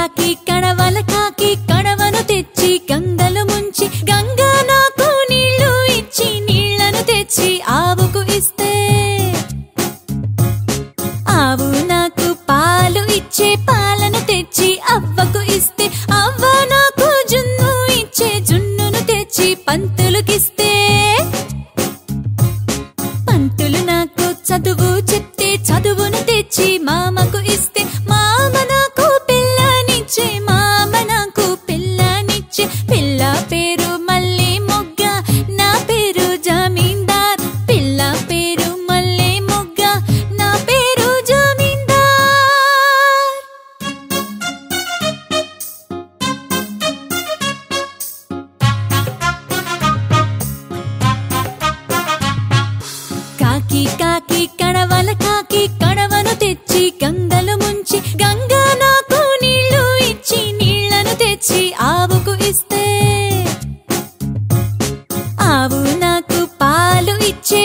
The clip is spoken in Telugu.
కాకి కడవల కాకి కడవను తెచ్చి గంగలు ముంచి గంగా నాకు నీళ్ళు ఇచ్చి నీళ్ళను తెచ్చి ఆవుకు ఇస్తే. ఆవు నాకు పాలు ఇచ్చే పాలను తెచ్చి అవ్వకు ఇస్తే. అవ్వ నాకు జున్ను ఇచ్చే జున్నును తెచ్చి పంతులుకిస్తే. పంతులు నాకు చదువు చెప్తే చదువును తెచ్చి మామ ఆవు నాకు పాలు ఇచ్చే